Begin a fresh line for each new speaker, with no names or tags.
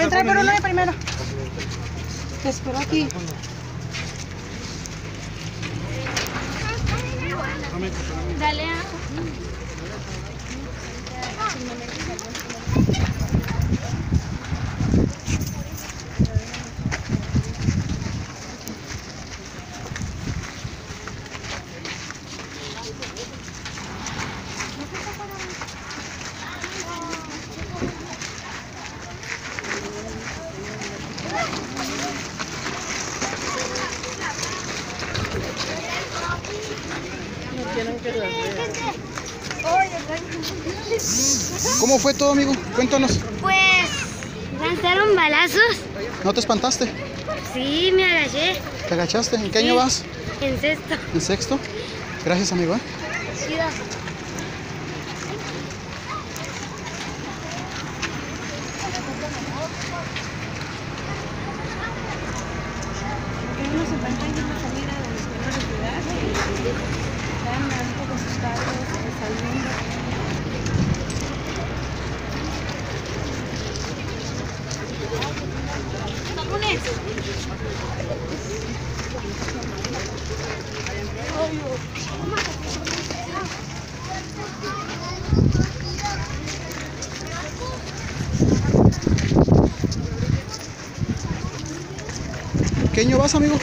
a entrar por uno de primero. Te espero aquí.
Dale a...
¿Cómo fue todo, amigo? Cuéntanos.
Pues... ¿Lanzaron balazos?
¿No te espantaste?
Sí, me agaché.
¿Te agachaste? ¿En qué año
Sí.
vas?
En sexto.
¿En sexto? Gracias, amigo. ¿eh?
Chido.
Uno se un poco asustados, saliendo.
¿En qué año vas, amigo?